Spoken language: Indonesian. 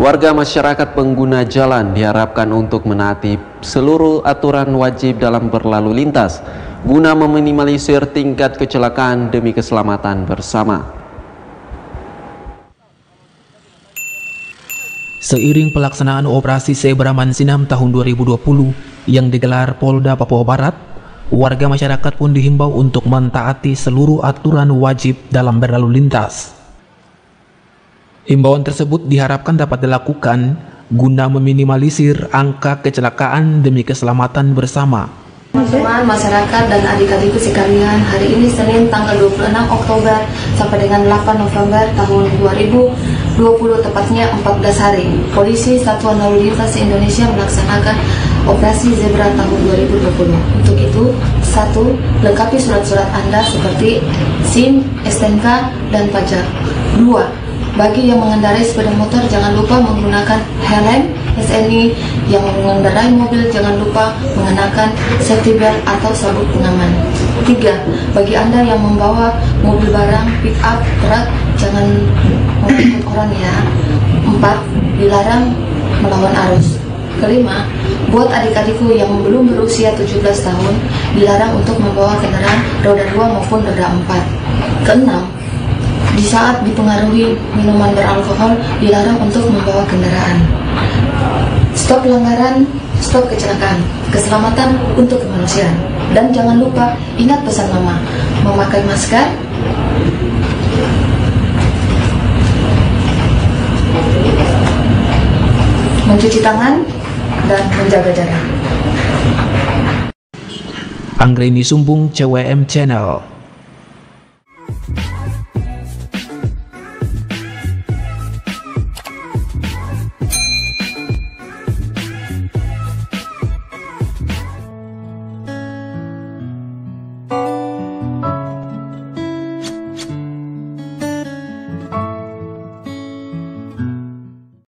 Warga masyarakat pengguna jalan diharapkan untuk menaati seluruh aturan wajib dalam berlalu lintas guna meminimalisir tingkat kecelakaan demi keselamatan bersama. Seiring pelaksanaan operasi Zebra Mansinam tahun 2020 yang digelar Polda Papua Barat, warga masyarakat pun dihimbau untuk mentaati seluruh aturan wajib dalam berlalu lintas. Himbauan tersebut diharapkan dapat dilakukan guna meminimalisir angka kecelakaan demi keselamatan bersama. Teman-teman masyarakat dan adik-adikku sekalian, hari ini Senin tanggal 26 Oktober sampai dengan 8 November tahun 2020 tepatnya 14 hari. Polisi Satuan Lalu Lintas Indonesia melaksanakan operasi Zebra tahun 2020. Untuk itu, satu, lengkapi surat-surat Anda seperti SIM, STNK, dan pajak. Dua, bagi yang mengendarai sepeda motor jangan lupa menggunakan helm SNI yang mengendarai mobil jangan lupa mengenakan safety belt atau sabuk pengaman. Tiga, bagi Anda yang membawa mobil barang pick up truk jangan mengangkut orang ya. Empat, dilarang melawan arus. Kelima, buat adik-adikku yang belum berusia 17 tahun dilarang untuk membawa kendaraan roda 2 maupun roda 4. Keenam, di saat dipengaruhi minuman beralkohol dilarang untuk membawa kendaraan. Stop pelanggaran, stop kecelakaan, keselamatan untuk kemanusiaan. Dan jangan lupa ingat pesan mama, memakai masker, mencuci tangan, dan menjaga jarak. Anggreni Sumbung CWM Channel